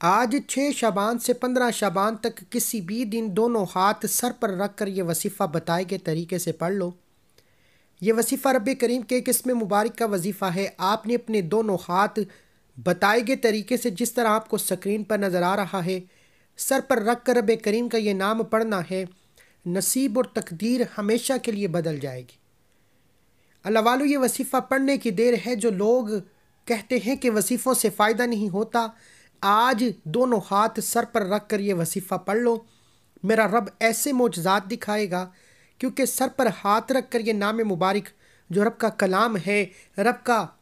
आज छः शाबान से पंद्रह शाबान तक किसी भी दिन दोनों हाथ सर पर रख कर ये वसीफ़ा बताए गए तरीके से पढ़ लो। ये वसीफ़ा रब करीम के एक इसमें मुबारक का वजीफ़ा है। आपने अपने दोनों हाथ बताए गए तरीके से जिस तरह आपको स्क्रीन पर नज़र आ रहा है, सर पर रख कर रब करीम का ये नाम पढ़ना है, नसीब और तकदीर हमेशा के लिए बदल जाएगी। अल्लाह ये वसीफ़ा पढ़ने की देर है जो लोग कहते हैं कि वसीफ़ों से फ़ायदा नहीं होता। आज दोनों हाथ सर पर रख कर ये वसीफ़ा पढ़ लो। मेरा रब ऐसे मोजात दिखाएगा, क्योंकि सर पर हाथ रख कर ये नाम मुबारक जो रब का कलाम है, रब का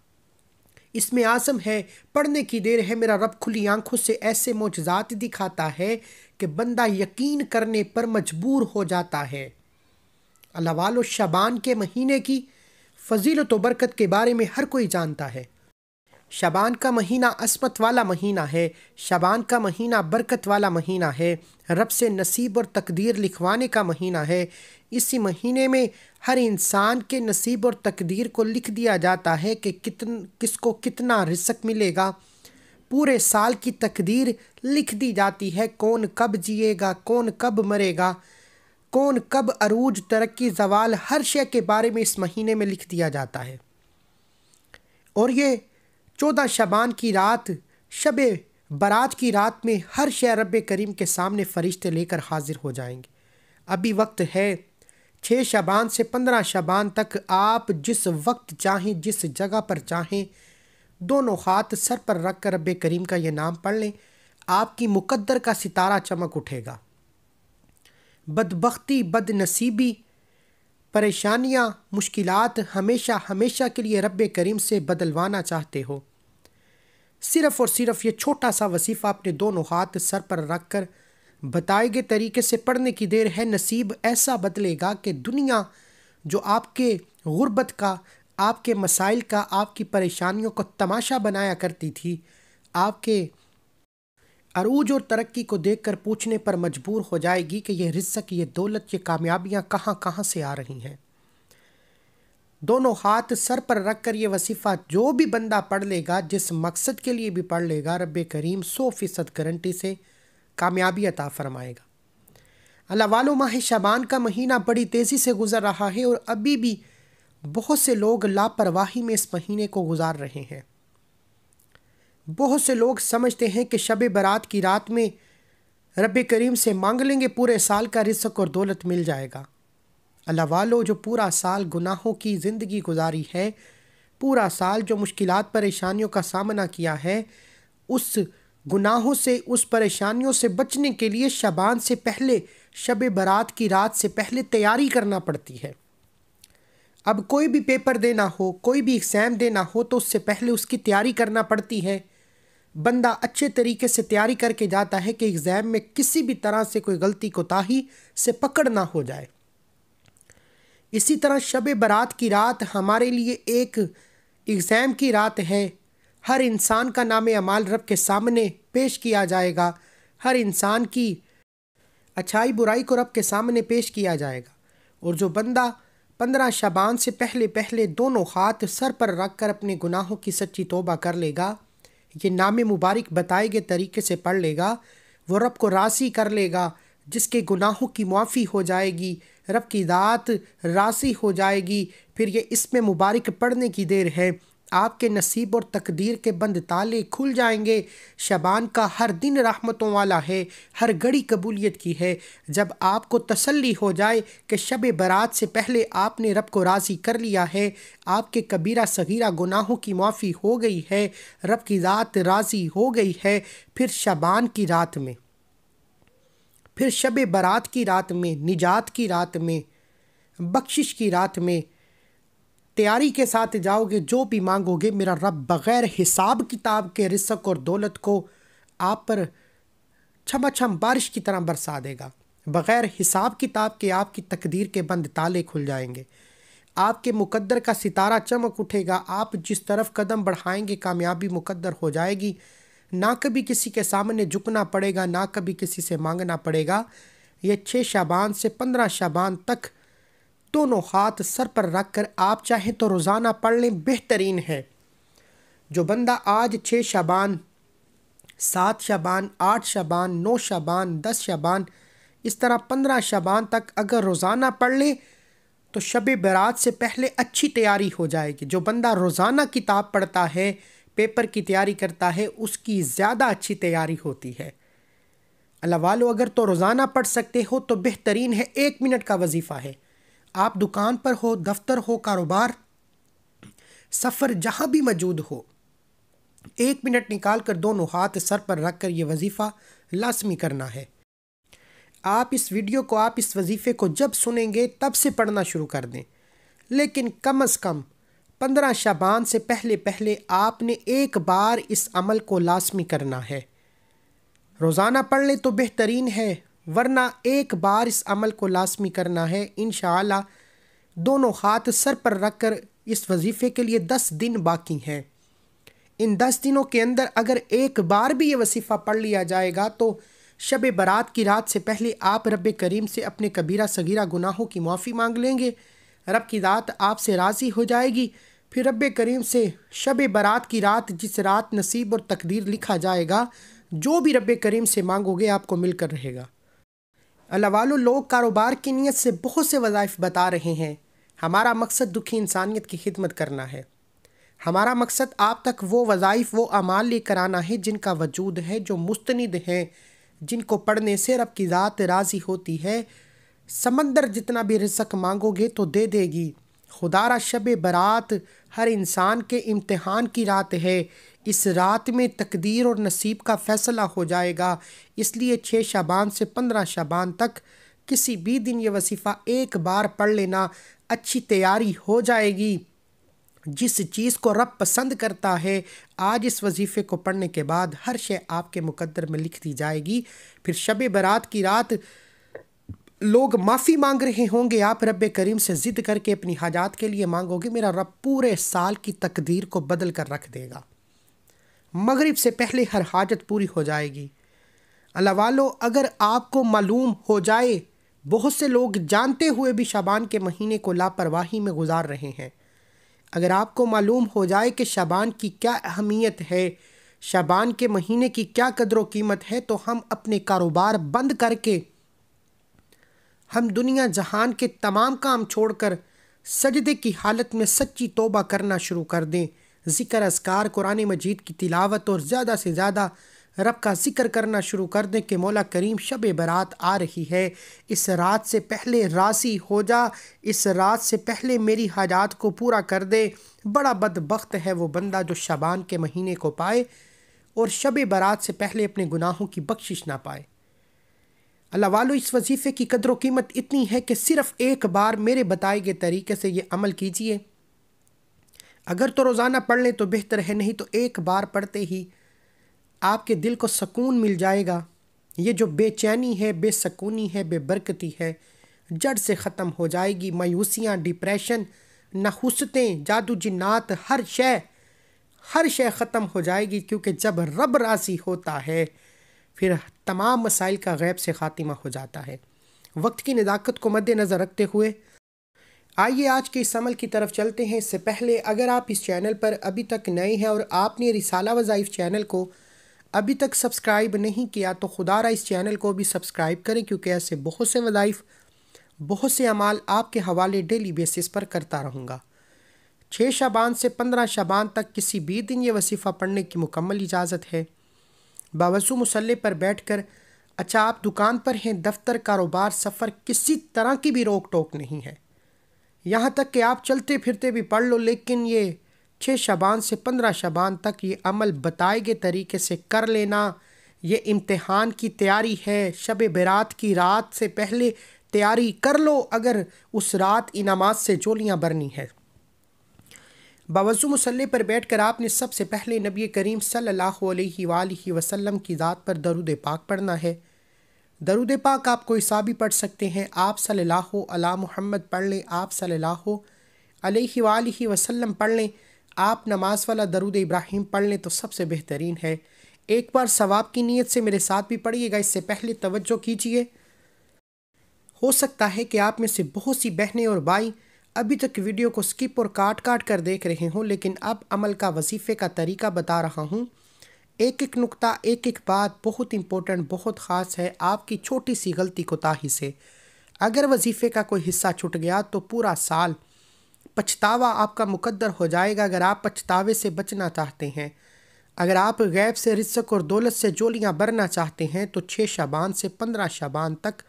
इसमें आसम है, पढ़ने की देर है। मेरा रब खुली आँखों से ऐसे मोजात दिखाता है कि बंदा यकीन करने पर मजबूर हो जाता है। अल्लाह वालो, शबान के महीने की फजीलत व बरकत के बारे में हर कोई जानता है। शबान का महीना असमत वाला महीना है, शबान का महीना बरकत वाला महीना है, रब से नसीब और तकदीर लिखवाने का महीना है। इसी महीने में हर इंसान के नसीब और तकदीर को लिख दिया जाता है कि कितन, किसको कितना रिसक मिलेगा। पूरे साल की तकदीर लिख दी जाती है, कौन कब जिएगा, कौन कब मरेगा। कौन कब अरूज तरक्की जवाल हर शय के बारे में इस महीने में लिख दिया जाता है। और ये चौदह शबान की रात, शब बारात की रात में हर शय रब करीम के सामने फरिश्ते लेकर हाजिर हो जाएँगे। अभी वक्त है छः शबान से पंद्रह शबान तक आप जिस वक्त चाहें, जिस जगह पर चाहें, दोनों हाथ सर पर रख कर रब करीम का ये नाम पढ़ लें। आपकी मुकद्दर का सितारा चमक उठेगा। बदबख्ती, बदनसीबी परेशानियाँ मुश्किल हमेशा हमेशा के लिए रब करीम से बदलवाना चाहते हो। सिर्फ़ और सिर्फ़ ये छोटा सा वसीफ़ा अपने दोनों हाथ सर पर रख कर बताए गए तरीके से पढ़ने की देर है, नसीब ऐसा बदलेगा कि दुनिया जो आपके गुर्बत का, आपके मसाइल का, आपकी परेशानियों को तमाशा बनाया करती थी, आपके अरूज और तरक्की को देखकर पूछने पर मजबूर हो जाएगी कि यह रिस्क ये दौलत, ये कामयाबियाँ कहाँ कहाँ से आ रही हैं। दोनों हाथ सर पर रख कर ये वसीफ़ा जो भी बंदा पढ़ लेगा, जिस मकसद के लिए भी पढ़ लेगा रब करीम सौ फ़ीसद गारंटी से कामयाबी अता फरमाएगा। अल्लाह वालो, माह शबान का महीना बड़ी तेज़ी से गुज़र रहा है और अभी भी बहुत से लोग लापरवाही में इस महीने को गुजार रहे हैं। बहुत से लोग समझते हैं कि शब बारात की रात में रब करीम से मांग लेंगे, पूरे साल का रिस्क और दौलत मिल जाएगा। अल्लाह वालो, जो पूरा साल गुनाहों की ज़िंदगी गुजारी है, पूरा साल जो मुश्किलात, परेशानियों का सामना किया है, उस गुनाहों से, उस परेशानियों से बचने के लिए शबान से पहले, शब बारात की रात से पहले तैयारी करना पड़ती है। अब कोई भी पेपर देना हो, कोई भी एग्ज़ाम देना हो तो उससे पहले उसकी तैयारी करना पड़ती है। बंदा अच्छे तरीके से तैयारी करके जाता है कि एग्ज़ाम में किसी भी तरह से कोई गलती कोताही से पकड़ ना हो जाए। इसी तरह शब बारात की रात हमारे लिए एक एग्ज़ाम की रात है। हर इंसान का नाम अमाल रब के सामने पेश किया जाएगा। हर इंसान की अच्छाई बुराई को रब के सामने पेश किया जाएगा। और जो बंदा पंद्रह शबान से पहले पहले दोनों हाथ सर पर रख कर अपने गुनाहों की सच्ची तोबा कर लेगा ये नाम मुबारक बताए गए तरीके से पढ़ लेगा, वो रब को रासी कर लेगा, जिसके गुनाहों की मुआफ़ी हो जाएगी, रब की दात रासी हो जाएगी, फिर ये इसमें मुबारक पढ़ने की देर है। आपके नसीब और तकदीर के बंद ताले खुल जाएँगे। शबान का हर दिन रहमतों वाला है, हर घड़ी कबूलियत की है। जब आपको तसल्ली हो जाए कि शब बारात से पहले आपने रब को राज़ी कर लिया है, आपके कबीरा सगीरा गुनाहों की माफ़ी हो गई है, रब की रात राज़ी हो गई है, फिर शबान की रात में, फिर शब बारात की रात में, निजात की रात में, बख्शिश की रात में तैयारी के साथ जाओगे, जो भी मांगोगे, मेरा रब बग़ैर हिसाब किताब के रिसक और दौलत को आप पर छम छम बारिश की तरह बरसा देगा। बग़ैर हिसाब किताब के आपकी तकदीर के बंद ताले खुल जाएँगे। आपके मुकद्दर का सितारा चमक उठेगा। आप जिस तरफ़ कदम बढ़ाएँगे, कामयाबी मुकद्दर हो जाएगी। ना कभी किसी के सामने झुकना पड़ेगा, ना कभी किसी से मांगना पड़ेगा। ये छः शाबान से पंद्रह शाबान तक दोनों हाथ सर पर रख कर आप चाहें तो रोज़ाना पढ़ लें, बेहतरीन है। जो बंदा आज छः शाबान, सात शाबान, आठ शाबान, नौ शाबान, दस शाबान, इस तरह पंद्रह शाबान तक अगर रोज़ाना पढ़ ले तो शब बरात से पहले अच्छी तैयारी हो जाएगी। जो बंदा रोज़ाना किताब पढ़ता है, पेपर की तैयारी करता है, उसकी ज़्यादा अच्छी तैयारी होती है। अल्लाह वालो, अगर तो रोज़ाना पढ़ सकते हो तो बेहतरीन है। एक मिनट का वजीफ़ा है। आप दुकान पर हो, दफ्तर हो, कारोबार, सफ़र जहाँ भी मौजूद हो, एक मिनट निकाल कर दोनों हाथ सर पर रख कर ये वजीफ़ा लाजमी करना है। आप इस वीडियो को, आप इस वजीफ़े को जब सुनेंगे, तब से पढ़ना शुरू कर दें। लेकिन कम अज़ कम पंद्रह शाबान से पहले पहले आपने एक बार इस अमल को लाजमी करना है। रोज़ाना पढ़ ले तो बेहतरीन है। वरना एक बार इस अमल को लाजमी करना है इन दोनों हाथ सर पर रख कर इस वजीफ़े के लिए दस दिन बाकी हैं। इन दस दिनों के अंदर अगर एक बार भी ये वसीफ़ा पढ़ लिया जाएगा तो शब बारात की रात से पहले आप रब करीम से अपने कबीरा सगीरा गुनाहों की माफ़ी मांग लेंगे। रब की रात आपसे राज़ी हो जाएगी। फिर रब करीम से शब बारात की रात, जिस रात नसीब और तकदीर लिखा जाएगा, जो भी रब करीम से मांगोगे, आपको मिलकर रहेगा। अल्लाह वालों लोग कारोबार की नीयत से बहुत से वज़ाइफ बता रहे हैं। हमारा मकसद दुखी इंसानियत की खिदमत करना है। हमारा मकसद आप तक वो वज़ाइफ, वो अमाल लेकर आना है जिनका वजूद है, जो मुस्तनिद हैं, जिनको पढ़ने से रब की ज़ात राज़ी होती है। समंदर जितना भी रिसक मांगोगे तो दे देगी। खुदारा शब बारात हर इंसान के इम्तहान की रात है। इस रात में तकदीर और नसीब का फ़ैसला हो जाएगा। इसलिए छः शाबान से पंद्रह शाबान तक किसी भी दिन ये वसीफ़ा एक बार पढ़ लेना अच्छी तैयारी हो जाएगी। जिस चीज़ को रब पसंद करता है, आज इस वजीफ़े को पढ़ने के बाद हर शे आपके मुकद्दर में लिख दी जाएगी। फिर शब बारात की रात लोग माफ़ी मांग रहे होंगे, आप रब करीम से ज़िद करके अपनी हाजात के लिए मांगोगे, मेरा रब पूरे साल की तकदीर को बदल कर रख देगा। मगरिब से पहले हर हाजत पूरी हो जाएगी। अल्लाह वालो, अगर आपको मालूम हो जाए, बहुत से लोग जानते हुए भी शाबान के महीने को लापरवाही में गुजार रहे हैं। अगर आपको मालूम हो जाए कि शाबान की क्या अहमियत है, शाबान के महीने की क्या कदर कीमत है तो हम अपने कारोबार बंद करके हम दुनिया जहान के तमाम काम छोड़कर सजदे की हालत में सच्ची तोबा करना शुरू कर दें। ज़िक्र असकार कुरान मजीद की तिलावत और ज़्यादा से ज़्यादा रब का ज़िक्र करना शुरू कर दें कि मौला करीम शब बारात आ रही है। इस रात से पहले रासी हो जा, इस रात से पहले मेरी हाजात को पूरा कर दे। बड़ा बदबख्त है वो बंदा जो शबान के महीने को पाए और शब बारात से पहले अपने गुनाहों की बख्शिश ना पाए। अल्लाह वालो इस वजीफ़े की कदर कीमत इतनी है कि सिर्फ़ एक बार मेरे बताए गए तरीके से ये अमल कीजिए। अगर तो रोज़ाना पढ़ लें तो बेहतर है, नहीं तो एक बार पढ़ते ही आपके दिल को सकून मिल जाएगा। ये जो बेचैनी है, बेसकूनी है, बेबरकती है, जड़ से ख़त्म हो जाएगी। मायूसियाँ, डिप्रेशन, नहुसतें जादू जिन्नात हर शय हर शय ख़त्म हो जाएगी क्योंकि जब रब रासी होता है फिर तमाम मसाइल का गैब से ख़ात्मा हो जाता है। वक्त की नज़ाकत को मद्देनज़र रखते हुए आइए आज के इस अमल की तरफ़ चलते हैं। इससे पहले अगर आप इस चैनल पर अभी तक नए हैं और आपने रिसाला वज़ाइफ चैनल को अभी तक सब्सक्राइब नहीं किया तो खुदारा इस चैनल को भी सब्सक्राइब करें, क्योंकि ऐसे बहुत से वज़ाइफ, बहुत से अमाल आपके हवाले डेली बेसिस पर करता रहूँगा। छः शाबान से पंद्रह शाबान तक किसी भी दिन ये वसीफ़ा पढ़ने की मुकम्मल इजाज़त है। बावसू मसल्ले पर बैठ कर अच्छा आप दुकान पर हैं, दफ्तर, कारोबार, सफ़र, किसी तरह की भी रोक टोक नहीं है। यहाँ तक कि आप चलते फिरते भी पढ़ लो, लेकिन ये छः शबान से पंद्रह शबान तक ये अमल बताए गए तरीके से कर लेना। ये इम्तहान की तैयारी है शब बरात की रात से पहले तैयारी कर लो, अगर उस रात इनामात से जोलियाँ भरनी है। बावजू मुसल्ले पर बैठ कर आपने सबसे पहले नबी करीम सल्लल्लाहु अलैहि की ज़ात पर दरुद पाक पढ़ना है। दरुद पाक आप कोई सा भी पढ़ सकते हैं। आप सल्लल्लाहु अला मुहम्मद पढ़ लें, आप सल्लल्लाहु अलैहि पढ़ लें, आप नमाज़ वाला दरुद इब्राहिम पढ़ लें तो सबसे बेहतरीन है। एक बार सवाब की नीयत से मेरे साथ भी पढ़िएगा, इससे पहले तवज्जो कीजिए। हो सकता है कि आप में से बहुत सी बहनें और भाई अभी तक वीडियो को स्किप और काट काट कर देख रहे हों, लेकिन अब अमल का वजीफ़े का तरीका बता रहा हूँ। एक एक नुक्ता, एक एक बात बहुत इम्पोर्टेंट बहुत ख़ास है आपकी छोटी सी गलती कोताही से। अगर वजीफ़े का कोई हिस्सा छूट गया तो पूरा साल पछतावा आपका मुकद्दर हो जाएगा अगर आप पछतावे से बचना चाहते हैं। अगर आप गैब से रिस्क और दौलत से जोलियाँ भरना चाहते हैं तो छः शाबान से पंद्रह शाबान तक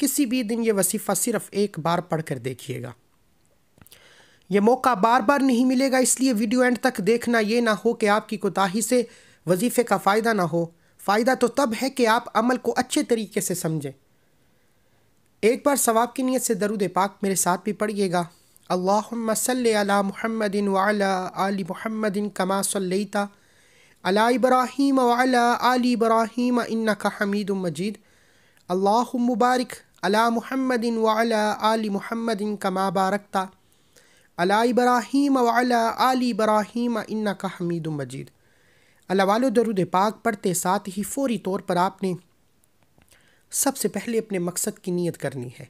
किसी भी दिन ये वसीफ़ा सिर्फ़ एक बार पढ़ कर देखिएगा। ये मौका बार बार नहीं मिलेगा, इसलिए वीडियो एंड तक देखना ये ना हो कि आपकी कोताही से वजीफ़े का फ़ायदा ना हो। फ़ायदा तो तब है कि आप अमल को अच्छे तरीके से समझें। एक बार सवाब की नीयत से दरुद पाक मेरे साथ भी पढ़िएगा। अल्लाहुम्मा सल्लि अला मुहम्मदिन व अला आलि मुहम्मदिन कमा सल्लैता। अला इब्राहीम व अला आलि इब्राहीम इन्नका हमीदुम मजीद। अल्लाहुम्मा मुबारिक अला मुहम्मदिन व अला आलि मुहम्मदिन कमा बारकता। अला इब्राहीम व अला आलि इब्राहीम इन्नका हमीदुम मजीद। अल्लाह वालो, दरुद पाक पढ़ते साथ ही फौरी तौर पर आपने सबसे पहले अपने मकसद की नीयत करनी है।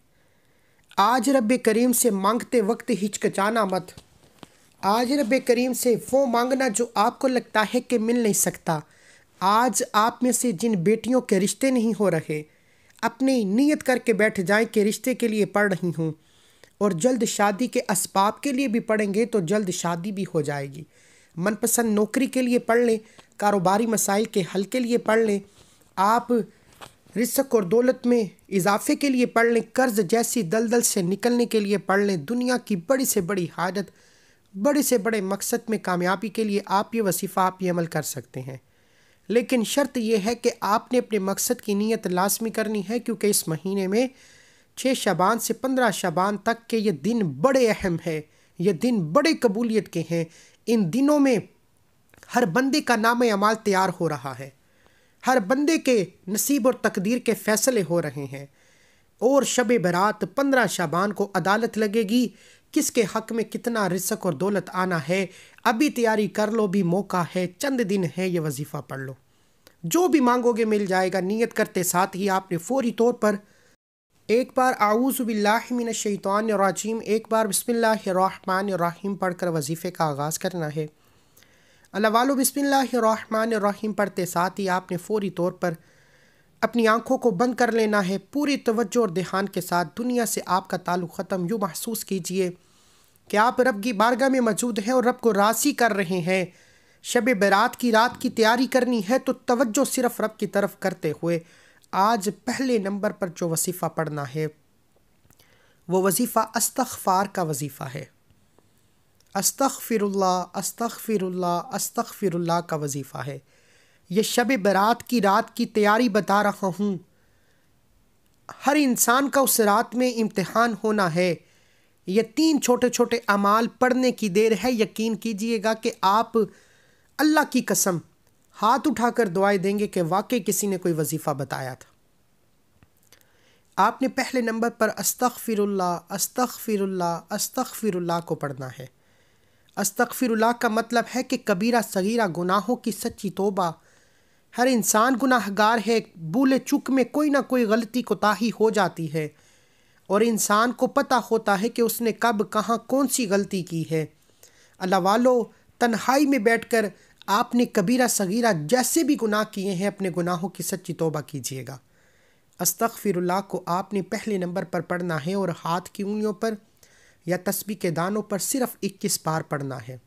आज रब करीम से मांगते वक्त हिचकचाना मत। आज रब करीम से वो मांगना जो आपको लगता है कि मिल नहीं सकता। आज आप में से जिन बेटियों के रिश्ते नहीं हो रहे, अपनी नीयत करके बैठ जाएँ कि रिश्ते के लिए पढ़ रही हूँ। और जल्द शादी के इसबाब के लिए भी पढ़ेंगे तो जल्द शादी भी हो जाएगी। मनपसंद नौकरी के लिए पढ़ लें, कारोबारी मसाइल के हल के लिए पढ़ लें, आप रिस्क और दौलत में इजाफे के लिए पढ़ लें, कर्ज जैसी दलदल से निकलने के लिए पढ़ लें, दुनिया की बड़ी से बड़ी हाजत, बड़े से बड़े मकसद में कामयाबी के लिए आप ये वसीफ़ा, आप ये अमल कर सकते हैं। लेकिन शर्त यह है कि आपने अपने मकसद की नीयत लाजमी करनी है, क्योंकि इस महीने में छः शबान से पंद्रह शबान तक के ये दिन बड़े अहम है। ये दिन बड़े कबूलियत के हैं। इन दिनों में हर बंदे का नाम अमाल तैयार हो रहा है। हर बंदे के नसीब और तकदीर के फैसले हो रहे हैं। और शब बरात पंद्रह शाबान को अदालत लगेगी। किसके हक में कितना रिसक और दौलत आना है? अभी तैयारी कर लो भी मौका है। चंद दिन है, ये वजीफ़ा पढ़ लो। जो भी मांगोगे मिल जाएगा। नीयत करते साथ ही आपने फौरी तौर पर एक बार आऊज़बिल्लिन शैतान राजीम, एक बार बिस्मिल्लाहिर्रहमानिर्रहीम पढ़कर वजीफ़े का आगाज़ करना है। अल्लाह वालो पढ़ते साथ ही आपने फौरी तौर पर अपनी आँखों को बंद कर लेना है। पूरी तवज्जो और ध्यान के साथ दुनिया से आपका ताल्लुक़ ख़त्म। यूँ महसूस कीजिए कि आप रब की बारगाह में मौजूद हैं और रब को रासी कर रहे हैं। शब बरात की रात की तैयारी करनी है तो तवज्जो सिर्फ़ रब की तरफ़ करते हुए आज पहले नंबर पर जो वजीफ़ा पढ़ना है, वो वजीफ़ा अस्तफ़ार का वजीफ़ा है। अस्तफ़िरुल्ला अस्तफ़िरुल्ला अस्तफ़िरुल्ला का वजीफ़ा है। ये शब बरात की रात की तैयारी बता रहा हूँ। हर इंसान का उस रात में इम्तहान होना है। ये तीन छोटे छोटे अमाल पढ़ने की देर है। यकीन कीजिएगा कि आप अल्लाह की कसम हाथ उठाकर दुआएँ देंगे कि वाकई किसी ने कोई वजीफ़ा बताया था। आपने पहले नंबर पर अस्तफ़िरुल्ला अस्तफ़िरुल्ला अस्तफ़िरुल्ला को पढ़ना है। अस्तगफिरुल्लाह का मतलब है कि कबीरा सगीरा गुनाहों की सच्ची तोबा। हर इंसान गुनाहगार है भूले चुक में कोई ना कोई गलती कोताही हो जाती है। और इंसान को पता होता है कि उसने कब, कहाँ, कौन सी गलती की है। अल्लाह वालो, तन्हाई में बैठकर आपने कबीरा सगीरा जैसे भी गुनाह किए हैं, अपने गुनाहों की सच्ची तोबा कीजिएगा। अस्तगफिरुल्लाह को आपने पहले नंबर पर पढ़ना है और हाथ की उंगलियों पर या तस्बी के दानों पर सिर्फ़ इक्कीस बार पढ़ना है।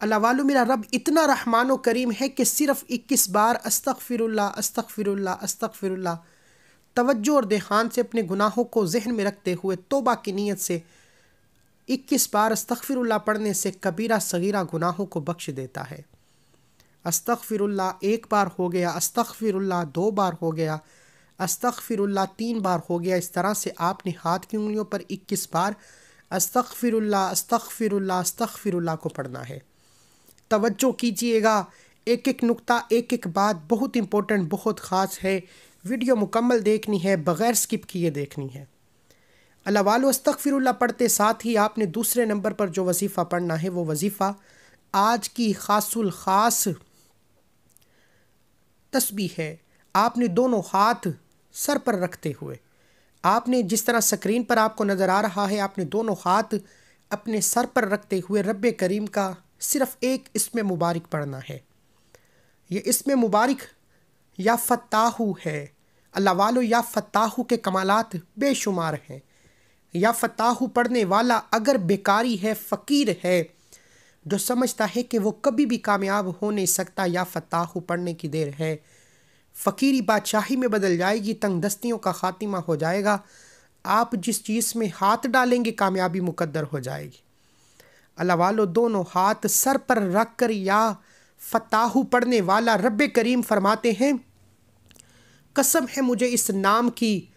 अल्लाह वालू, मेरा रब इतना रहमान करीम है कि सिर्फ़ इक्कीस बार अस्तफ़िरुल्ला अस्तफ़िरुल्ला अस्तफ़िरुल्ला तवज्जो और देहान से अपने गुनाहों को जहन में रखते हुए, तोबा की नीयत से इक्कीस बार अस्तफ़िरुल्ला पढ़ने से कबीरा सगीरा गुनाहों को बख्श देता है। अस्तफ़िरुल्ला एक बार हो गया अस्तफ़िरुल्ला दो बार हो गया अस्तफ़िरुल्ला तीन बार हो गया। इस तरह से आपने हाथ की उंगलियों पर इक्कीस बार अस्तफ़िरुल्ला अस्तफ़िरुल्ला अस्तफ़िरुल्ला को पढ़ना है। तवज्जो कीजिएगा। एक एक नुक्ता एक एक बात बहुत इम्पोर्टेंट बहुत ख़ास है। वीडियो मुकम्मल देखनी है, बग़ैर स्किप किए देखनी है। अल्लाह वालो अस्तफ़िरुल्ला पढ़ते साथ ही आपने दूसरे नंबर पर जो वजीफ़ा पढ़ना है वो वजीफ़ा आज की खासुल ख़ास तस्बी है। आपने दोनों हाथ सर पर रखते हुए, आपने जिस तरह स्क्रीन पर आपको नज़र आ रहा है, आपने दोनों हाथ अपने सर पर रखते हुए रब करीम का सिर्फ़ एक इसमें मुबारक पढ़ना है। ये इसमें मुबारक या फ़ताहू है। अल्लाह वालो, या फ़ताहू के कमालत बेशुमार हैं। या फ़ताहू पढ़ने वाला अगर बेकारी है, फ़कीर है, जो समझता है कि वो कभी भी कामयाब हो नहीं सकता या फ़ताहू पढ़ने की देर है। फ़कीरी बादशाही में बदल जाएगी, तंग दस्तियों का ख़ात्मा हो जाएगा। आप जिस चीज़ में हाथ डालेंगे, कामयाबी मुकद्दर हो जाएगी। अल्लाह वालो, दोनों हाथ सर पर रख कर या फ़ताहू पढ़ने वाला रब करीम फरमाते हैं, कसम है मुझे इस नाम की,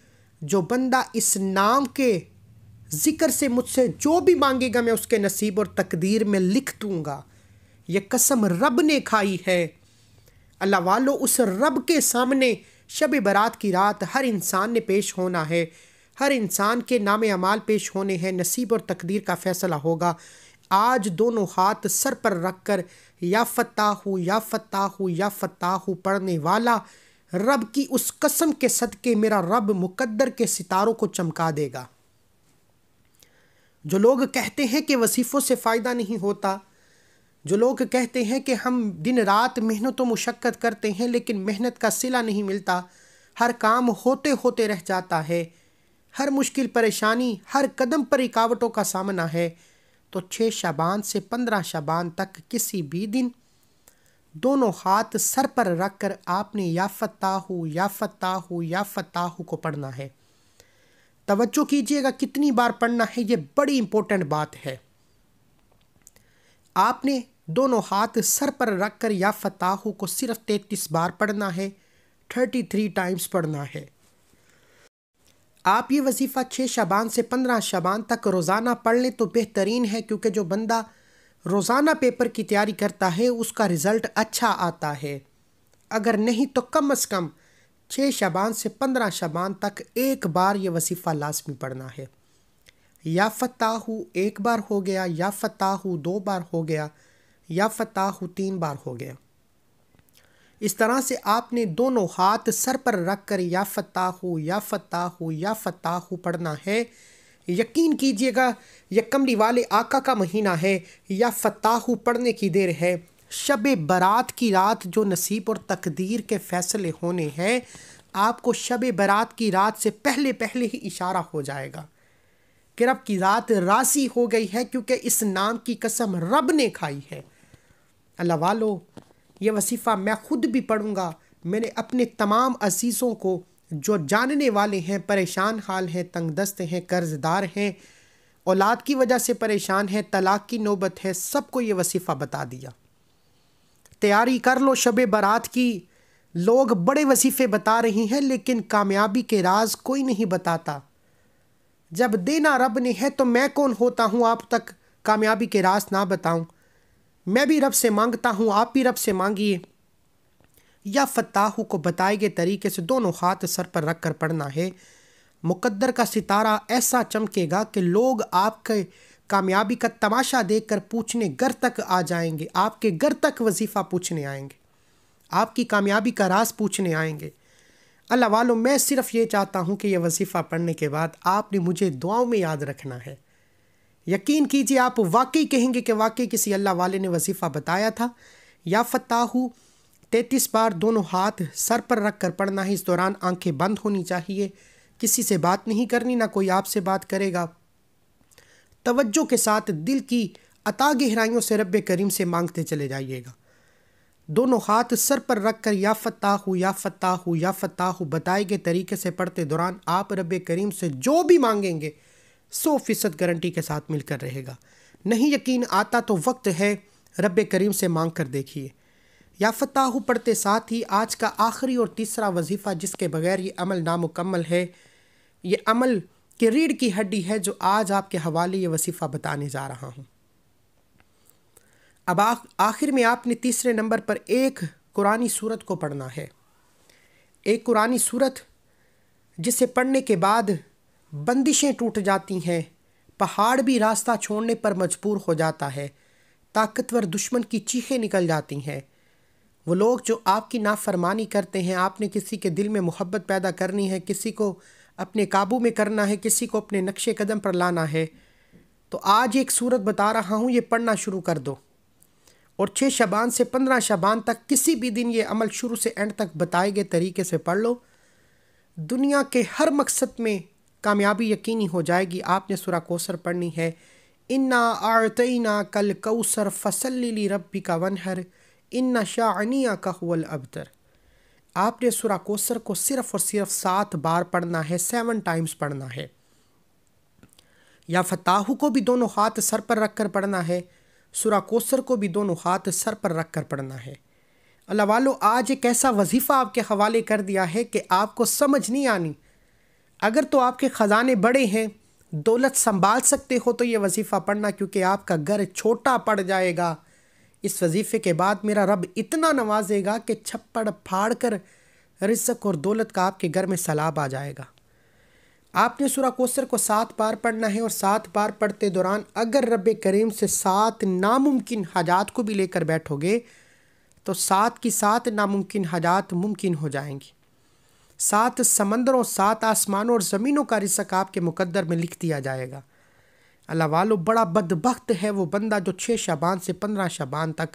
जो बंदा इस नाम के ज़िक्र से मुझसे जो भी मांगेगा मैं उसके नसीब और तकदीर में लिख दूँगा। ये कसम रब ने खाई है। अल्लाह वालो, उस रब के सामने शब बारात की रात हर इंसान ने पेश होना है। हर इंसान के नाम अमाल पेश होने हैं। नसीब और तकदीर का फ़ैसला होगा। आज दोनों हाथ सर पर रख कर या फ़ताहू या फ़ताहू या फ़ताहू पढ़ने वाला रब की उस कसम के सदके मेरा रब मुकद्दर के सितारों को चमका देगा। जो लोग कहते हैं कि वसीफ़ों से फ़ायदा नहीं होता, जो लोग कहते हैं कि हम दिन रात मेहनत व मुशक्क़त करते हैं, लेकिन मेहनत का सिला नहीं मिलता। हर काम होते होते रह जाता है। हर मुश्किल परेशानी, हर कदम पर रुकावटों का सामना है। तो छः शाबान से पंद्रह शाबान तक किसी भी दिन दोनों हाथ सर पर रख कर आपने या फ़ताहू या फ़ताहू या फ़ताहू को पढ़ना है। तवज्जो कीजिएगा, कितनी बार पढ़ना है, ये बड़ी इंपॉर्टेंट बात है। आपने दोनों हाथ सर पर रख कर या फ़ताहू को सिर्फ़ तैतीस बार पढ़ना है थर्टी थ्री टाइम्स पढ़ना है। आप ये वजीफ़ा छः शबान से पंद्रह शबान तक रोज़ाना पढ़ लें तो बेहतरीन है, क्योंकि जो बंदा रोज़ाना पेपर की तैयारी करता है, उसका रिज़ल्ट अच्छा आता है। अगर नहीं तो कम अज़ कम छः शबान से पंद्रह शबान तक एक बार ये वसीफ़ा लाजमी पढ़ना है। या फ़ताहू एक बार हो गया, या फ़ताहू दो बार हो गया, या फ़ताहू तीन बार हो गया। इस तरह से आपने दोनों हाथ सर पर रख कर या फ़ताहू या फ़ताहू या फ़ताहू पढ़ना है। यकीन कीजिएगा यह कमली वाले आका का महीना है, या फ़ताहू पढ़ने की देर है। शब बारात की रात जो नसीब और तकदीर के फ़ैसले होने हैं, आपको शब बारात की रात से पहले पहले ही इशारा हो जाएगा कि रब की रात रासी हो गई है क्योंकि इस नाम की कसम रब ने खाई है। अल्लाह वालो, ये वसीफ़ा मैं ख़ुद भी पढ़ूँगा। मैंने अपने तमाम असीसों को, जो जानने वाले हैं, परेशान हाल हैं, तंगदस्त हैं, कर्ज़दार हैं, औलाद की वजह से परेशान हैं, तलाक की नौबत है, सबको ये वसीफ़ा बता दिया। तैयारी कर लो शब बारात की। लोग बड़े वसीफ़े बता रही हैं, लेकिन कामयाबी के राज कोई नहीं बताता। जब देना रब ने है तो मैं कौन होता हूँ? आप तक कामयाबी के राज ना बताऊँ। मैं भी रब से माँगता हूँ, आप भी रब से मांगिए। या फताहू को बताए गए तरीके से, दोनों हाथ सर पर रख कर पढ़ना है। मुकद्दर का सितारा ऐसा चमकेगा कि लोग आपके कामयाबी का तमाशा देखकर पूछने घर तक आ जाएँगे। आपके घर तक वजीफ़ा पूछने आएँगे। आपकी कामयाबी का राज पूछने आएँगे। अल्लाह वालों, मैं सिर्फ़ ये चाहता हूँ कि यह वजीफ़ा पढ़ने के बाद आपने मुझे दुआओं में याद रखना है। यकीन कीजिए, आप वाकई कहेंगे कि वाकई किसी अल्लाह वाले ने वजीफ़ा बताया था? या फ़ताहू तैतीस बार दोनों हाथ सर पर रख कर पढ़ना है, इस दौरान आँखें बंद होनी चाहिए। किसी से बात नहीं करनी, ना कोई आपसे बात करेगा। तवज्जो के साथ दिल की अता गहराइयों से रब करीम से मांगते चले जाइएगा। दोनों हाथ सर पर रख कर या फ़ताहू या फ़ताहू या फ़ताहू बताए गए तरीके से पढ़ते दौरान आप रब करीम से जो भी मांगेंगे, सौ फ़ीसद गारंटी के साथ मिलकर रहेगा। नहीं यकीन, आता तो वक्त है रब करीम से मांग कर देखिए। या फ़ताहू पढ़ते साथ ही आज का आखिरी और तीसरा वजीफ़ा जिसके बगैर ये अमल नामुकम्मल है, ये अमल की रीढ़ की हड्डी है जो आज आपके हवाले ये वसीफ़ा बताने जा रहा हूँ। अब आखिर में आपने तीसरे नंबर पर एक कुरानी सूरत को पढ़ना है। एक कुरानी सूरत जिसे पढ़ने के बाद बंदिशें टूट जाती हैं, पहाड़ भी रास्ता छोड़ने पर मजबूर हो जाता है, ताकतवर दुश्मन की चीखें निकल जाती हैं। वो लोग जो आपकी नाफरमानी करते हैं, आपने किसी के दिल में मोहब्बत पैदा करनी है, किसी को अपने काबू में करना है, किसी को अपने नक्शे कदम पर लाना है। तो आज एक सूरत बता रहा हूँ, ये पढ़ना शुरू कर दो। और छः शबान से पंद्रह शबान तक किसी भी दिन ये अमल शुरू से एंड तक बताए गए तरीके से पढ़ लो। दुनिया के हर मकसद में कामयाबी यकीनी हो जाएगी। आपने सुरा कोसर पढ़नी है। इन्ना आरतना कल कौसर फसली रबी का वनहर। इन्ना शाहनिया का हुल अबतर। आपने सुरा कोसर को सिर्फ़ और सिर्फ़ सात बार पढ़ना है सेवन टाइम्स पढ़ना है। या फताहू को भी दोनों हाथ सर पर रख कर पढ़ना है, सुरा कोसर को भी दोनों हाथ सर पर रख कर पढ़ना है। अल्लाह वालो, आज एक ऐसा वजीफ़ा आपके हवाले कर दिया है कि आपको समझ नहीं आनी। अगर तो आपके ख़जाने बड़े हैं, दौलत संभाल सकते हो तो ये वजीफ़ा पढ़ना, क्योंकि आपका घर छोटा पड़ जाएगा। इस वजीफ़े के बाद मेरा रब इतना नवाजेगा कि छप्पड़ फाड़ कर रिजक और दौलत का आपके घर में सलाब आ जाएगा। आपने सुरा कोसर को सात बार पढ़ना है और सात बार पढ़ते दौरान अगर रब करीम से सात नामुमकिन हजात को भी लेकर बैठोगे तो सात की सात नामुमकिन हजात मुमकिन हो जाएँगी। सात समंदरों, सात आसमानों और ज़मीनों का रिसक आपके मुकद्दर में लिख दिया जाएगा। अल्लाह वालो, बड़ा बदबख्त है वो बंदा जो छः शबान से पंद्रह शबान तक।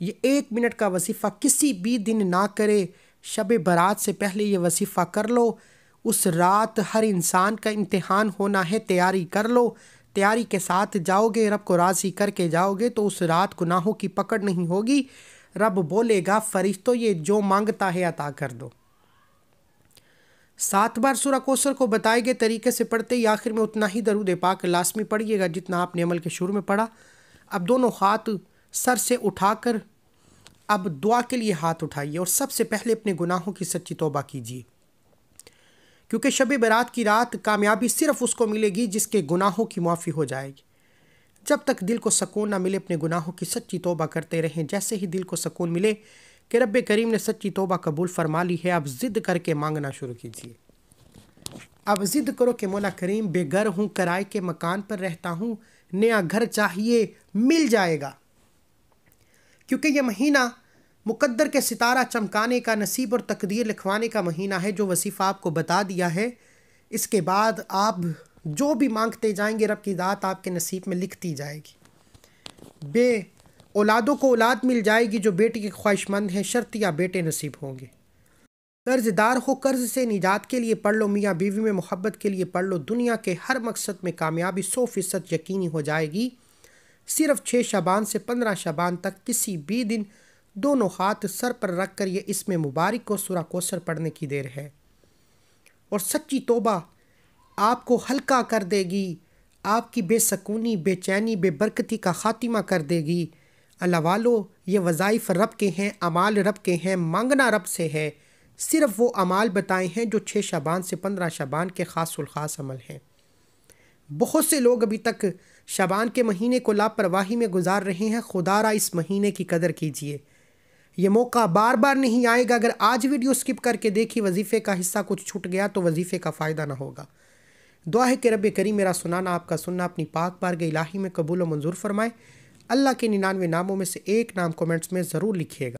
ये एक मिनट का वसीफ़ा किसी भी दिन ना करे। शब बारात से पहले ये वसीफ़ा कर लो। उस रात हर इंसान का इम्तहान होना है, तैयारी कर लो। तैयारी के साथ जाओगे, रब को राज़ी करके जाओगे तो उस रात गुनाहों की पकड़ नहीं होगी। रब बोलेगा, फरिश्तों, ये जो माँगता है अता कर दो। सात बार सुरा कोसर को बताए गए तरीके से पढ़ते ही आखिर में उतना ही दरूद पाक लाजमी पढ़िएगा जितना आपने अमल के शुरू में पढ़ा। अब दोनों हाथ सर से उठाकर अब दुआ के लिए हाथ उठाइए और सबसे पहले अपने गुनाहों की सच्ची तोबा कीजिए। क्योंकि शब बरात की रात कामयाबी सिर्फ़ उसको मिलेगी जिसके गुनाहों की माफ़ी हो जाएगी। जब तक दिल को सकून ना मिले, अपने गुनाहों की सच्ची तोबा करते रहें। जैसे ही दिल को सकून मिले कि रब करीम ने सच्ची तोबा कबूल फरमा ली है। अब ज़िद्द करके मांगना शुरू कीजिए। अब ज़िद्द करो कि मौला करीम, बेघर हूँ, किराए के मकान पर रहता हूँ, नया घर चाहिए, मिल जाएगा। क्योंकि यह महीना मुकद्दर के सितारा चमकाने का नसीब और तकदीर लिखवाने का महीना है, जो वसीफ़ा आपको बता दिया है। इसके बाद आप जो भी मांगते जाएँगे, रब की दात आपके नसीब में लिखती जाएगी। बे औलादों को औलाद मिल जाएगी जो बेटे के ख्वाहिशमंद हैं, शर्त या बेटे नसीब होंगे। कर्जदार हो, कर्ज से निजात के लिए पढ़ लो, मियाँ बीवी में मोहब्बत के लिए पढ़ लो, दुनिया के हर मकसद में कामयाबी सौ फ़ीसद यकीनी हो जाएगी। सिर्फ़ छः शबान से पंद्रह शबान तक किसी भी दिन दोनों हाथ सर पर रख कर ये इसमें मुबारक को सुरा कोसर पढ़ने की देर है। और सच्ची तोबा आपको हल्का कर देगी, आपकी बेसकूनी, बेचैनी, बेबरकती का ख़ात्मा कर देगी। अल्लाह वालो, ये वज़ाइफ रब के हैं, अमाल रब के हैं, मांगना रब से है। सिर्फ़ वो अमाल बताए हैं जो छः शबान से पंद्रह शबान के ख़ास अमल हैं। बहुत से लोग अभी तक शबान के महीने को लापरवाही में गुजार रहे हैं। खुदारा इस महीने की कदर कीजिए। ये मौका बार बार नहीं आएगा। अगर आज वीडियो स्किप करके देखी, वजीफ़े का हिस्सा कुछ छूट गया तो वजीफ़े का फ़ायदा ना होगा। दुआ है कि रब करी मेरा सुनाना आपका सुनना अपनी पाक बार के इलाही में कबूल व मंजूर फरमाए। अल्लाह के निन्यानवे नामों में से एक नाम कमेंट्स में ज़रूर लिखिएगा।